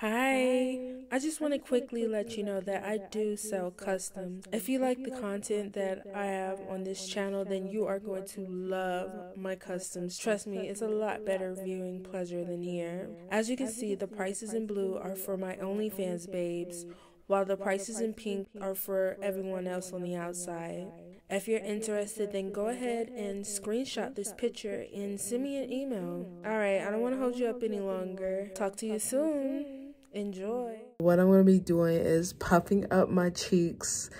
Hi. I just want to quickly let you know that I do sell custom. If you like the content that I have on this channel, then you are going to love my customs. Trust me, it's a lot better viewing pleasure than here. As you can see, the prices in blue are for my OnlyFans babes, while the prices in pink are for everyone else on the outside. If you're interested, then go ahead and screenshot this picture and send me an email. Alright, I don't want to hold you up any longer. Talk to you soon. Enjoy. What I'm going to be doing is puffing up my cheeks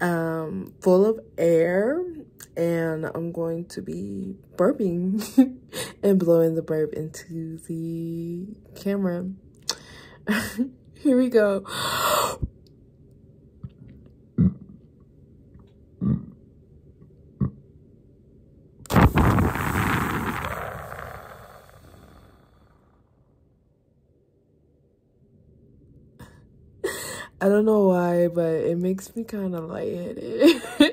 um, full of air and I'm going to be burping and blowing the burp into the camera. Here we go. I don't know why, but it makes me kind of lightheaded.